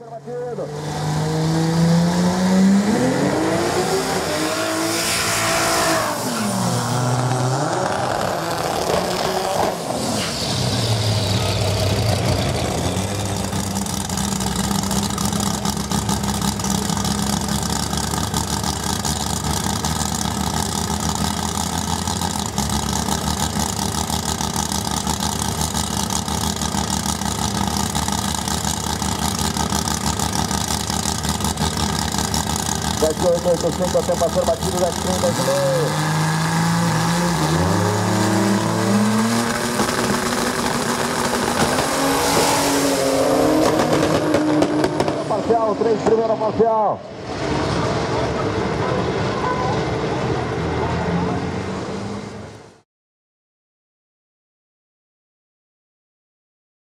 Batido. Vai ser o Emerson sempre até passando batido das 30 de meio. Parcial, três primeira parcial.